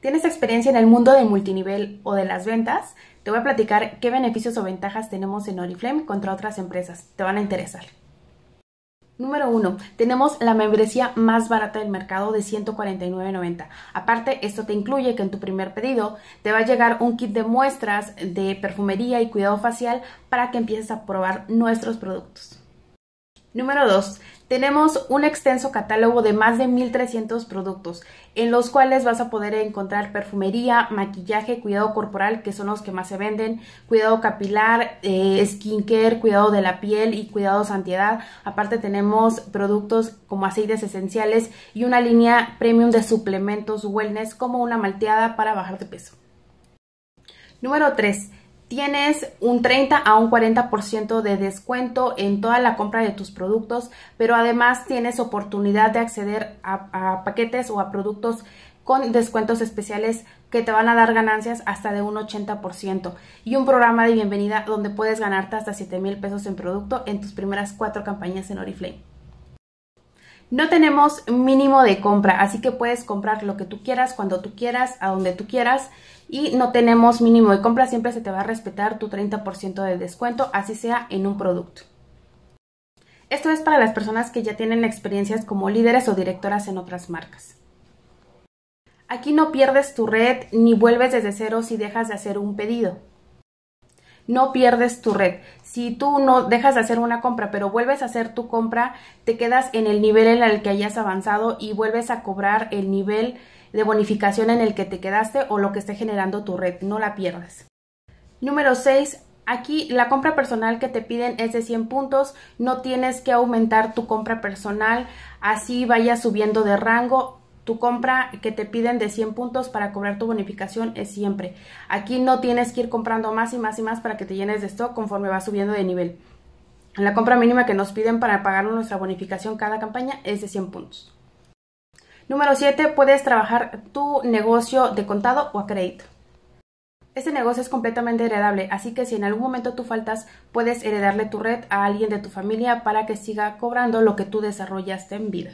¿Tienes experiencia en el mundo del multinivel o de las ventas? Te voy a platicar qué beneficios o ventajas tenemos en Oriflame contra otras empresas. Te van a interesar. Número 1. Tenemos la membresía más barata del mercado de $149.90. Aparte, esto te incluye que en tu primer pedido te va a llegar un kit de muestras de perfumería y cuidado facial para que empieces a probar nuestros productos. Número 2. Tenemos un extenso catálogo de más de 1300 productos, en los cuales vas a poder encontrar perfumería, maquillaje, cuidado corporal, que son los que más se venden, cuidado capilar, eh, skincare, cuidado de la piel y cuidados antiedad. Aparte tenemos productos como aceites esenciales y una línea premium de suplementos wellness como una malteada para bajar de peso. Número 3 tienes un 30 a un 40% de descuento en toda la compra de tus productos, pero además tienes oportunidad de acceder a, paquetes o a productos con descuentos especiales que te van a dar ganancias hasta de un 80% y un programa de bienvenida donde puedes ganarte hasta 7 mil pesos en producto en tus primeras cuatro campañas en Oriflame. No tenemos mínimo de compra, así que puedes comprar lo que tú quieras, cuando tú quieras, a donde tú quieras. Y no tenemos mínimo de compra, siempre se te va a respetar tu 30% de descuento, así sea en un producto. Esto es para las personas que ya tienen experiencias como líderes o directoras en otras marcas. Aquí no pierdes tu red ni vuelves desde cero si dejas de hacer un pedido no pierdes tu red. Si tú no dejas de hacer una compra, pero vuelves a hacer tu compra, te quedas en el nivel en el que hayas avanzado y vuelves a cobrar el nivel de bonificación en el que te quedaste o lo que esté generando tu red. No la pierdas. Número 6. Aquí la compra personal que te piden es de 100 puntos, no tienes que aumentar tu compra personal, así vaya subiendo de rango, tu compra que te piden de 100 puntos para cobrar tu bonificación es siempre. Aquí no tienes que ir comprando más y más y más para que te llenes de stock conforme vas subiendo de nivel. La compra mínima que nos piden para pagar nuestra bonificación cada campaña es de 100 puntos. Número 7. Puedes trabajar tu negocio de contado o a crédito. Este negocio es completamente heredable, así que si en algún momento tú faltas, puedes heredarle tu red a alguien de tu familia para que siga cobrando lo que tú desarrollaste en vida.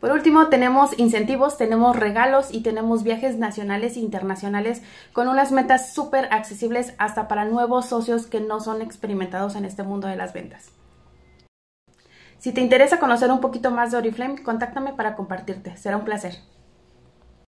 Por último, tenemos incentivos, tenemos regalos y tenemos viajes nacionales e internacionales con unas metas súper accesibles hasta para nuevos socios que no son experimentados en este mundo de las ventas. Si te interesa conocer un poquito más de Oriflame, contáctame para compartirte. Será un placer.